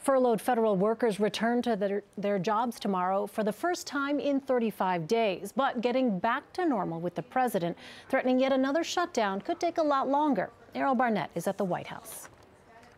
Furloughed federal workers return to their, their jobs tomorrow for the first time in 35 days. But getting back to normal with the president threatening yet another shutdown could take a lot longer. Errol Barnett is at the White House.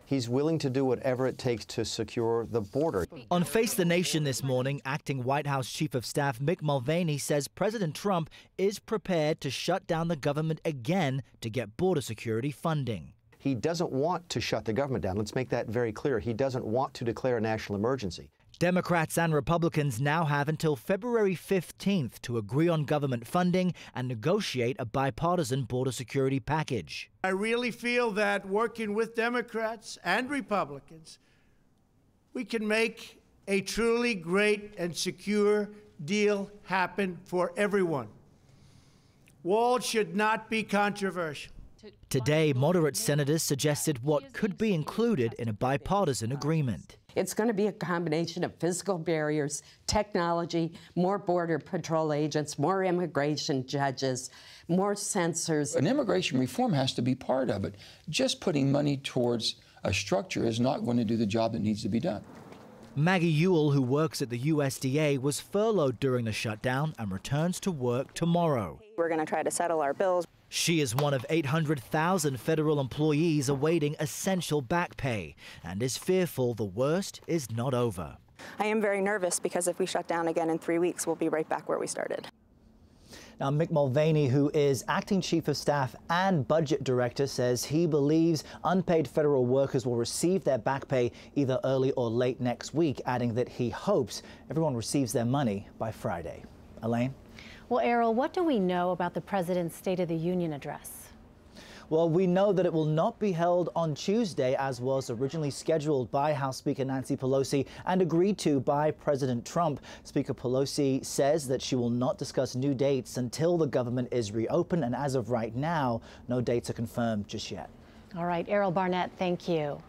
He's willing to do whatever it takes to secure the border. On Face the Nation this morning, acting White House Chief of Staff Mick Mulvaney says President Trump is prepared to shut down the government again to get border security funding. He doesn't want to shut the government down. Let's make that very clear. He doesn't want to declare a national emergency. Democrats and Republicans now have until February 15th to agree on government funding and negotiate a bipartisan border security package. I really feel that working with Democrats and Republicans, we can make a truly great and secure deal happen for everyone. Walls should not be controversial. Today, moderate senators suggested what could be included in a bipartisan agreement. It's going to be a combination of physical barriers, technology, more Border Patrol agents, more immigration judges, more sensors. An immigration reform has to be part of it. Just putting money towards a structure is not going to do the job that needs to be done. Maggie Ewell, who works at the USDA, was furloughed during the shutdown and returns to work tomorrow. We're going to try to settle our bills. She is one of 800,000 federal employees awaiting essential back pay and is fearful the worst is not over. I am very nervous because if we shut down again in three weeks, we'll be right back where we started. Now, Mick Mulvaney, who is acting chief of staff and budget director, says he believes unpaid federal workers will receive their back pay either early or late next week, adding that he hopes everyone receives their money by Friday. Elaine? Well, Errol, what do we know about the president's State of the Union address? Well, we know that it will not be held on Tuesday as was originally scheduled by House Speaker Nancy Pelosi and agreed to by President Trump. Speaker Pelosi says that she will not discuss new dates until the government is reopened, and as of right now, no dates are confirmed just yet. All right, Errol Barnett, thank you.